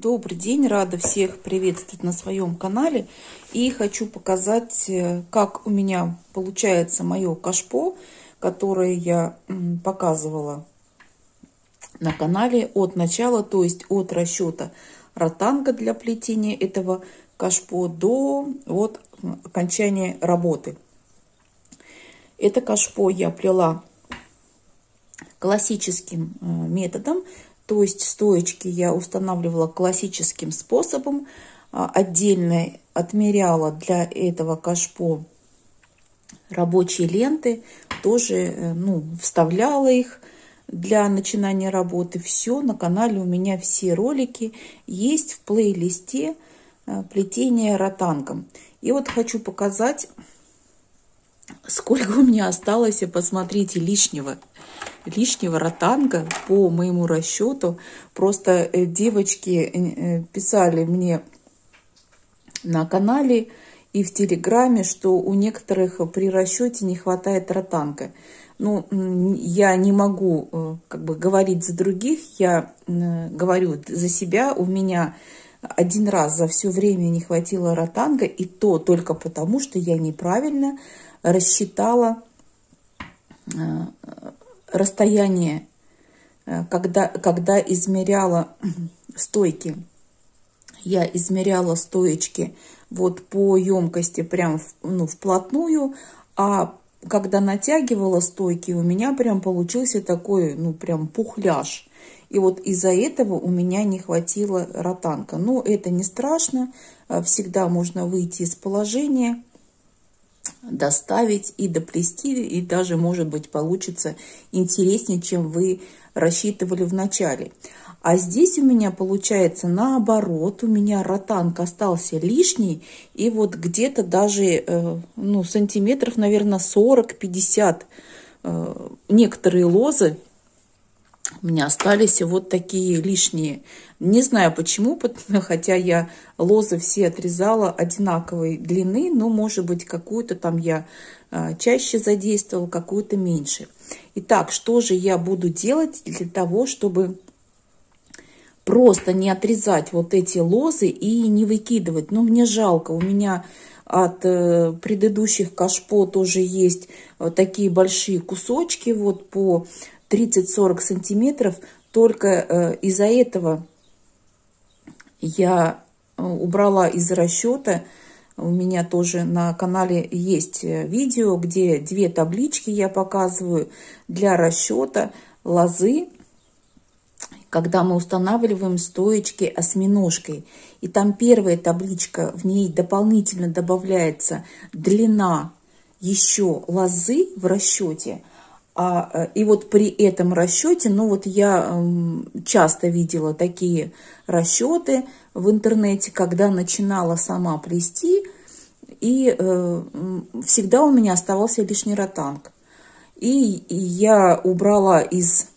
Добрый день, рада всех приветствовать на своем канале. И хочу показать, э, как у меня получается мое кашпо, которое я показывала на канале от начала, то есть от расчета ротанга для плетения этого кашпо до вот окончания работы. Это кашпо я плела классическим э, методом, то есть стоечки я устанавливала классическим способом. А, отдельно отмеряла для этого кашпо рабочие ленты. Тоже э, ну, вставляла их для начинания работы. Все на канале у меня все ролики есть в плейлисте э, плетение ротангом. И вот хочу показать, сколько у меня осталось, посмотрите, лишнего лишнего ротанга по моему расчету. Просто э, девочки э, писали мне на канале и в Телеграме, что у некоторых при расчете не хватает ротанга. Ну, я не могу э, как бы говорить за других, я говорю за себя. У меня один раз за все время не хватило ротанга, и то только потому, что я неправильно рассчитала расстояние, э, когда, когда измеряла стойки, я измеряла стоечки вот по емкости прям ну, вплотную, а когда натягивала стойки, у меня прям получился такой, ну, прям пухляж. И вот из-за этого у меня не хватило ротанка. Но это не страшно, э, всегда можно выйти из положения доставить и доплести, и даже, может быть, получится интереснее, чем вы рассчитывали в начале. А здесь у меня получается наоборот, у меня ротанг остался лишний, и вот где-то даже, э, ну, сантиметров, наверное, 40-50 э, некоторые лозы у меня остались вот такие лишние. Не знаю почему, хотя я лозы все отрезала одинаковой длины, но, может быть, какую-то там я а, чаще задействовала, какую-то меньше. Итак, что же я буду делать для того, чтобы просто не отрезать вот эти лозы и не выкидывать? Ну, мне жалко, у меня от э, предыдущих кашпо тоже есть такие большие кусочки вот по 30-40 сантиметров. Только э, из-за этого я э, убрала из расчета. У меня тоже на канале есть э, видео, где две таблички я показываю для расчета лозы, когда мы устанавливаем стоечки осьминожкой. И там первая табличка, в ней дополнительно добавляется длина еще лозы в расчете – а, э, и вот при этом расчете, ну вот я эм, часто видела такие расчеты в интернете, когда начинала сама плести, и э, всегда у меня оставался лишний ротанг. И я убрала из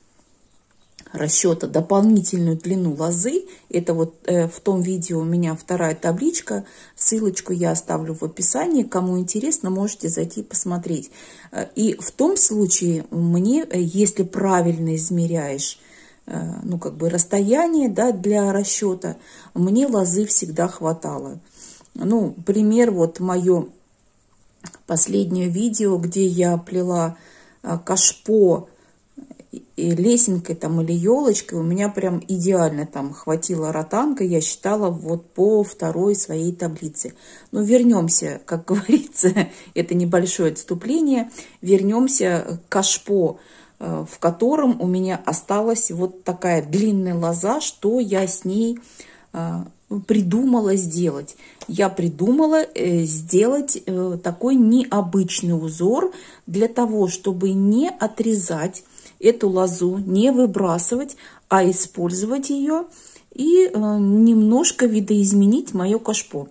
расчета дополнительную длину лозы. Это вот э, в том видео у меня вторая табличка. Ссылочку я оставлю в описании. Кому интересно, можете зайти посмотреть. Э, и в том случае мне, э, если правильно измеряешь, э, ну как бы расстояние да, для расчета, мне лозы всегда хватало. Ну, пример вот мое последнее видео, где я плела э, кашпо лесенкой там или елочкой у меня прям идеально там хватило ротанга, я считала вот по второй своей таблице. Но вернемся, как говорится, это небольшое отступление, вернемся к кашпо, э, в котором у меня осталась вот такая длинная лоза, что я с ней э, придумала сделать. Я придумала э, сделать такой необычный узор для того, чтобы не отрезать эту лозу не выбрасывать, а использовать ее и э, немножко видоизменить мое кашпо.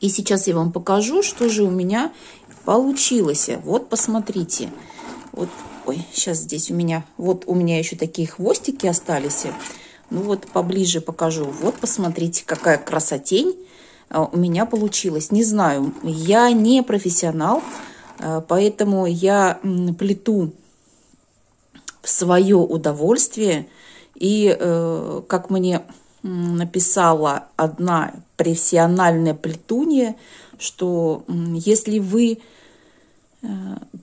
И сейчас я вам покажу, что же у меня получилось. Вот посмотрите. Вот, ой, сейчас здесь у меня, вот у меня еще такие хвостики остались. Ну вот поближе покажу. Вот посмотрите, какая красотень э, у меня получилась. Не знаю, я не профессионал, э, поэтому я плету в свое удовольствие. И, э, как мне написала одна профессиональная плетунья, что если вы э,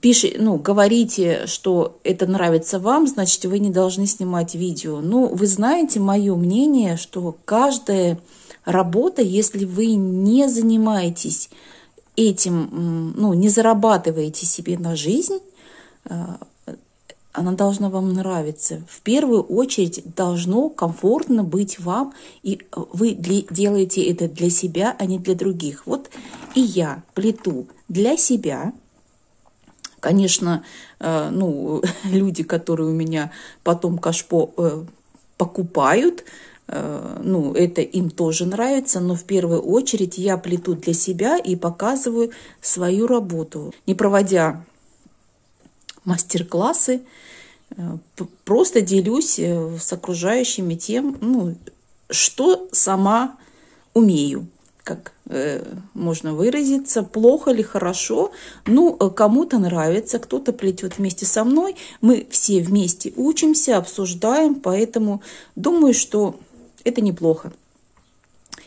пишите, ну, говорите, что это нравится вам, значит, вы не должны снимать видео. Ну, вы знаете мое мнение, что каждая работа, если вы не занимаетесь этим, ну, не зарабатываете себе на жизнь, э, она должна вам нравиться. В первую очередь должно комфортно быть вам, и вы делаете это для себя, а не для других. Вот и я плету для себя. Конечно, э, ну, люди, которые у меня потом кашпо э, покупают, э, ну, это им тоже нравится, но в первую очередь я плету для себя и показываю свою работу, не проводя мастер-классы, э, просто делюсь э, с окружающими тем, ну, что сама умею, как э, можно выразиться, плохо или хорошо. Ну, э, кому-то нравится, кто-то плетет вместе со мной. Мы все вместе учимся, обсуждаем, поэтому думаю, что это неплохо.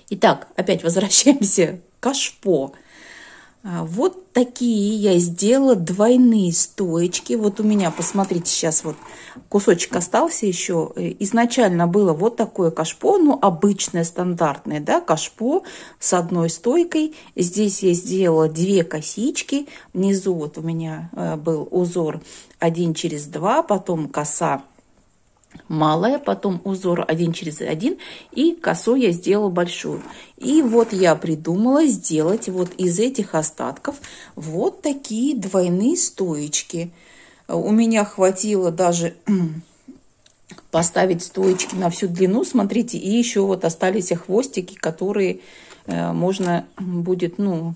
Итак, опять возвращаемся к кашпо. А, вот такие я сделала двойные стоечки. Вот у меня, посмотрите, сейчас вот кусочек остался еще. Э, изначально было вот такое кашпо, ну, обычное, стандартное, да, кашпо с одной стойкой. Здесь я сделала две косички. Внизу вот у меня э, был узор один через два, потом коса малая, потом узор один через один и косу я сделала большую. И вот я придумала сделать вот из этих остатков вот такие двойные стоечки. У меня хватило даже поставить стоечки на всю длину, смотрите, и еще вот остались хвостики, которые можно будет ну,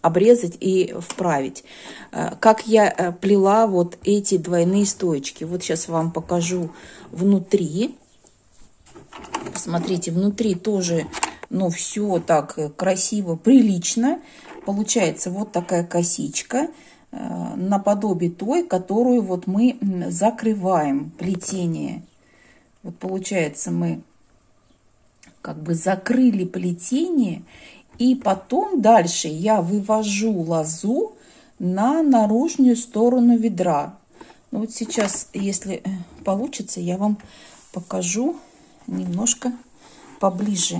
обрезать и вправить. Э, как я э, плела вот эти двойные стоечки. Вот сейчас вам покажу внутри. Смотрите, внутри тоже, ну, все так красиво, прилично. Получается вот такая косичка э, наподобие той, которую вот мы закрываем плетение. Вот получается мы как бы закрыли плетение и потом дальше я вывожу лозу на наружную сторону ведра. Ну вот сейчас, если э, получится, я вам покажу немножко поближе.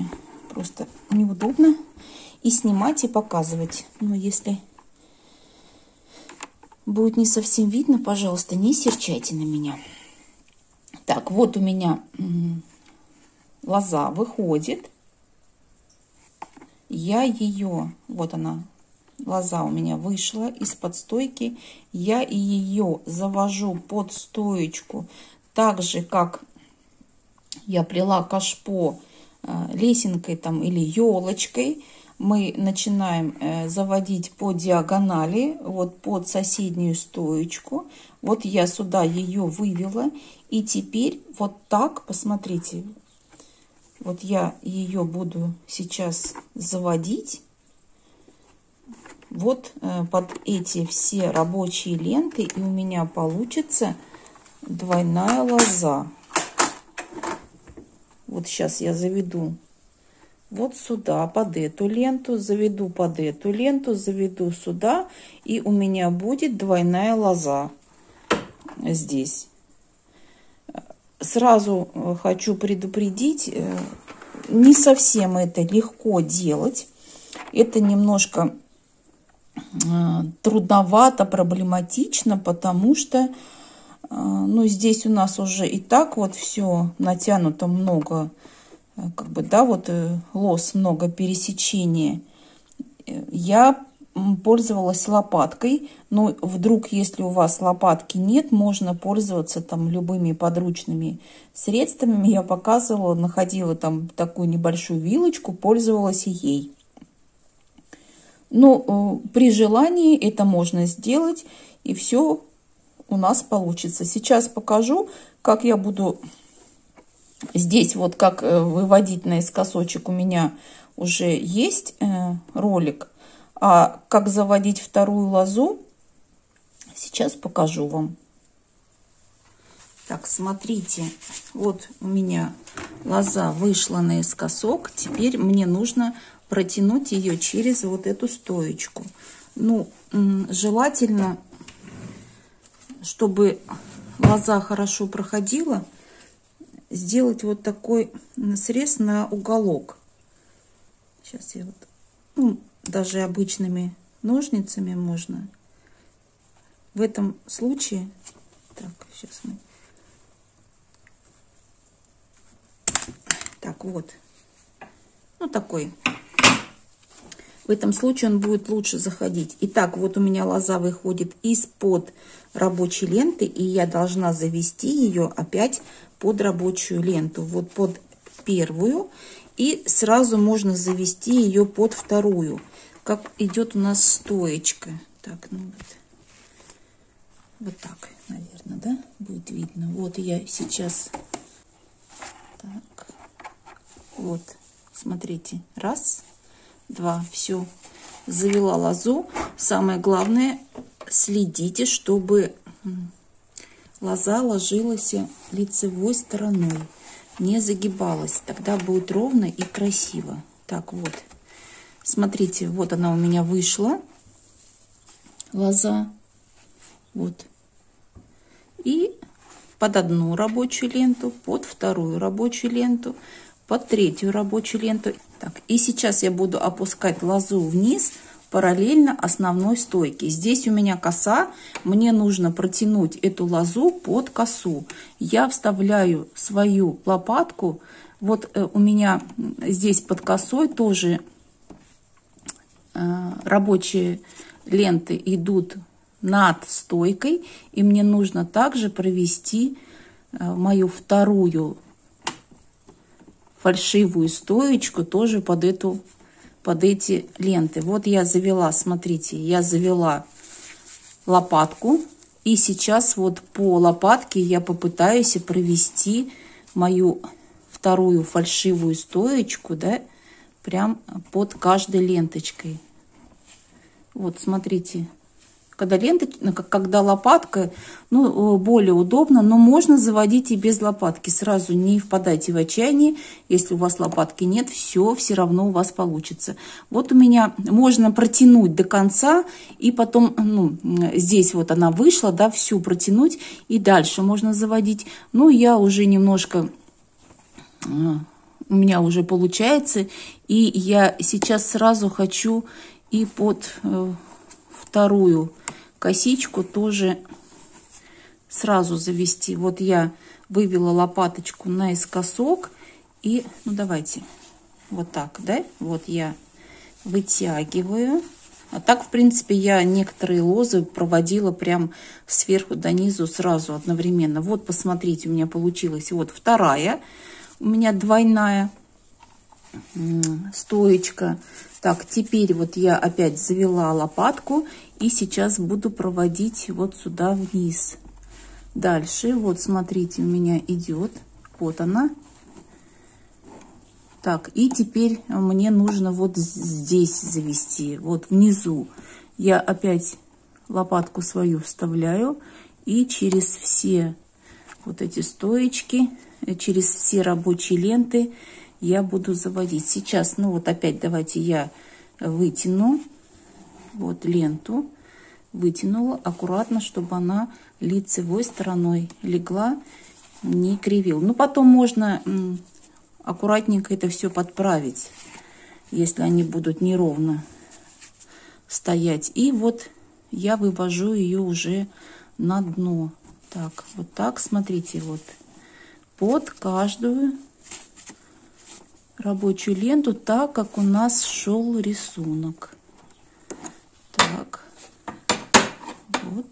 Просто неудобно и снимать, и показывать. Но если будет не совсем видно, пожалуйста, не серчайте на меня. Так, вот у меня лоза выходит я ее, вот она, лоза у меня вышла из-под стойки, я ее завожу под стоечку, так же, как я плела кашпо э, лесенкой там или елочкой, мы начинаем э, заводить по диагонали, вот под соседнюю стоечку. Вот я сюда ее вывела. И теперь вот так, посмотрите, вот я ее буду сейчас заводить. Вот э, под эти все рабочие ленты. И у меня получится двойная лоза. Вот сейчас я заведу вот сюда, под эту ленту, заведу под эту ленту, заведу сюда, и у меня будет двойная лоза здесь. Сразу э, хочу предупредить, э, не совсем это легко делать. Это немножко э, трудновато, проблематично, потому что ну, здесь у нас уже и так вот все натянуто много, как бы, да, вот лос, много пересечения. Я пользовалась лопаткой. Но вдруг, если у вас лопатки нет, можно пользоваться там любыми подручными средствами. Я показывала, находила там такую небольшую вилочку, пользовалась ей. Но э, при желании это можно сделать, и все у нас получится. Сейчас покажу, как я буду здесь вот как э, выводить наискосочек у меня уже есть э, ролик а как заводить вторую лозу, сейчас покажу вам. Так, смотрите, вот у меня лоза вышла наискосок. Теперь мне нужно протянуть ее через вот эту стоечку. Ну, желательно, чтобы лоза хорошо проходила, сделать вот такой срез на уголок. Сейчас я вот, ну, даже обычными ножницами можно. В этом случае, так, сейчас мы, так вот, ну такой в этом случае он будет лучше заходить. Итак, вот у меня лоза выходит из-под рабочей ленты, и я должна завести ее опять под рабочую ленту. Вот под первую, и сразу можно завести ее под вторую. Как идет у нас стоечка. Так, ну вот. Вот так, наверное, да, будет видно. Вот я сейчас... Так, вот, смотрите, раз, два, все, завела лозу. Самое главное, следите, чтобы лоза ложилась лицевой стороной, не загибалась. Тогда будет ровно и красиво. Так, вот, смотрите, вот она у меня вышла, лоза, вот. И под одну рабочую ленту, под вторую рабочую ленту, под третью рабочую ленту. Так, и сейчас я буду опускать лозу вниз параллельно основной стойке. Здесь у меня коса, мне нужно протянуть эту лозу под косу. Я вставляю свою лопатку, вот э, у меня здесь под косой тоже рабочие ленты идут над стойкой, и мне нужно также провести э, мою вторую фальшивую стоечку тоже под эту под эти ленты. Вот я завела, смотрите, я завела лопатку. И сейчас вот по лопатке я попытаюсь провести мою вторую фальшивую стоечку, да, прям под каждой ленточкой. Вот, смотрите, когда лента, ну, когда лопатка, ну, более удобно, но можно заводить и без лопатки. Сразу не впадайте в отчаяние, если у вас лопатки нет, все, все равно у вас получится. Вот у меня можно протянуть до конца, и потом, ну, здесь вот она вышла, да, всю протянуть, и дальше можно заводить. Ну, я уже немножко у меня уже получается. И я сейчас сразу хочу и под э, вторую косичку тоже сразу завести. Вот я вывела лопаточку наискосок. И, ну давайте, вот так, да? Вот я вытягиваю. А так, в принципе, я некоторые лозы проводила прям сверху до низу сразу одновременно. Вот, посмотрите, у меня получилась вот вторая. У меня двойная стоечка. Так, теперь вот я опять завела лопатку и сейчас буду проводить вот сюда вниз. Дальше, вот смотрите, у меня идет, вот она. Так, и теперь мне нужно вот здесь завести, вот внизу. Я опять лопатку свою вставляю и через все вот эти стоечки, э, через все рабочие ленты я буду заводить. Сейчас, ну вот опять давайте я вытяну вот ленту, вытянула аккуратно, чтобы она лицевой стороной легла, не кривил. Ну, потом можно аккуратненько это все подправить, если они будут неровно стоять. И вот я вывожу ее уже на дно. Так, вот так, смотрите, вот под каждую рабочую ленту так, как у нас шел рисунок. Так, вот.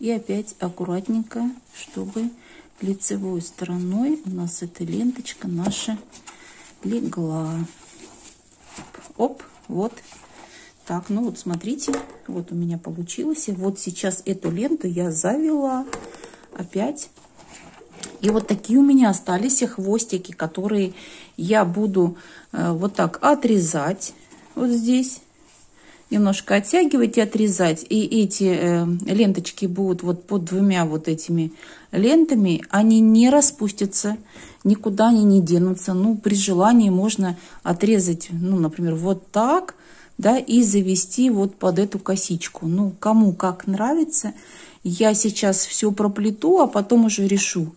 И опять аккуратненько, чтобы лицевой стороной у нас эта ленточка наша легла. Оп, вот. Так, ну вот смотрите, вот у меня получилось. И вот сейчас эту ленту я завела опять и вот такие у меня остались хвостики, которые я буду э, вот так отрезать вот здесь. немножко оттягивать и отрезать. И эти э, ленточки будут вот под двумя вот этими лентами. Они не распустятся, никуда они не денутся. Ну, при желании можно отрезать, ну, например, вот так, да, и завести вот под эту косичку. Ну, кому как нравится. Я сейчас все проплету, а потом уже решу,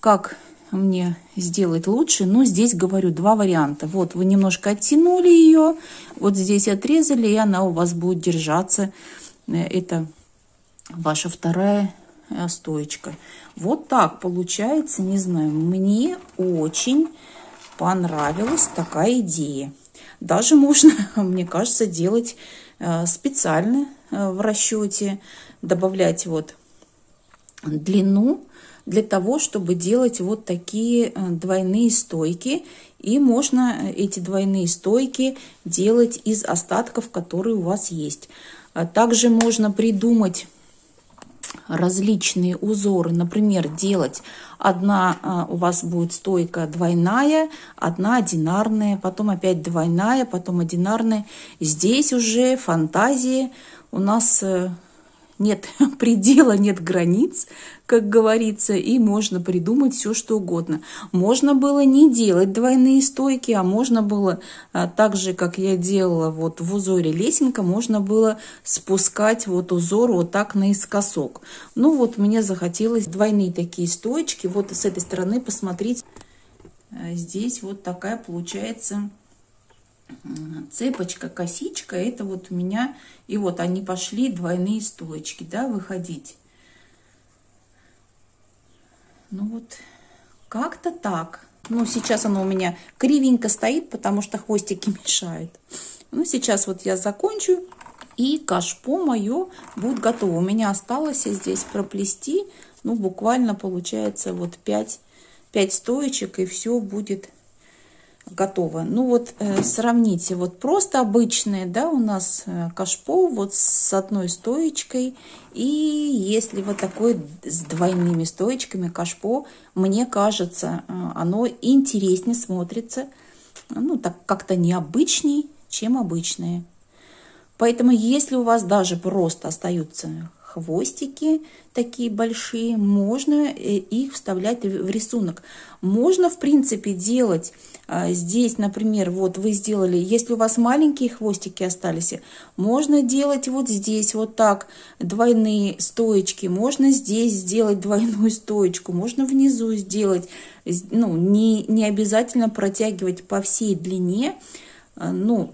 как мне сделать лучше. Но здесь, говорю, два варианта. Вот вы немножко оттянули ее, вот здесь отрезали, и она у вас будет держаться. Э, это ваша вторая э, стоечка. Вот так получается, не знаю, мне очень понравилась такая идея. Даже можно, мне кажется, делать э, специально в расчете, добавлять вот длину для того, чтобы делать вот такие э, двойные стойки. И можно э, эти двойные стойки делать из остатков, которые у вас есть. А также можно придумать различные узоры. Например, делать одна э, у вас будет стойка двойная, одна одинарная, потом опять двойная, потом одинарная. Здесь уже фантазии у нас нет предела, нет границ, как говорится, и можно придумать все, что угодно. Можно было не делать двойные стойки, а можно было, а, так же, как я делала вот в узоре лесенка, можно было спускать вот узор вот так наискосок. Ну вот мне захотелось двойные такие стоечки. Вот с этой стороны посмотреть. А, здесь вот такая получается цепочка, косичка, это вот у меня, и вот они пошли двойные стоечки, да, выходить. Ну вот, как-то так. Ну, сейчас оно у меня кривенько стоит, потому что хвостики мешают. Ну, сейчас вот я закончу, и кашпо мое будет готово. У меня осталось здесь проплести, ну, буквально получается вот 5, 5 стоечек, и все будет готово. Ну вот э, сравните, вот просто обычные, да, у нас э, кашпо вот с одной стоечкой. И если вот такой с двойными стоечками кашпо, мне кажется, э, оно интереснее смотрится, ну так как-то необычней, чем обычные. Поэтому если у вас даже просто остаются хвостики такие большие, можно э, их вставлять в рисунок. Можно, в принципе, делать а, здесь, например, вот вы сделали, если у вас маленькие хвостики остались, можно делать вот здесь вот так двойные стоечки, можно здесь сделать двойную стоечку, можно внизу сделать, ну, не, не обязательно протягивать по всей длине, а, ну,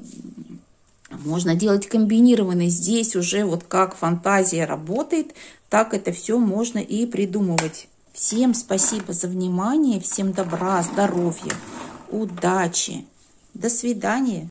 можно делать комбинированный. Здесь уже вот как фантазия работает, так это все можно и придумывать. Всем спасибо за внимание, всем добра, здоровья, удачи. До свидания.